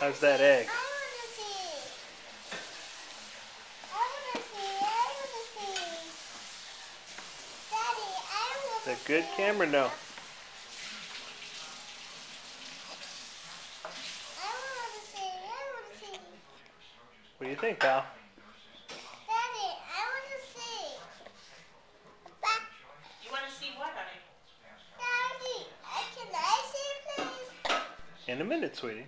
How's that egg? I wanna see. I wanna see. Daddy, I wanna Is that good, Cameron? No. I wanna see. I wanna see. What do you think, pal? Daddy, I wanna see. Ba- You want to see what, honey? Daddy, I can I see please? In a minute, sweetie.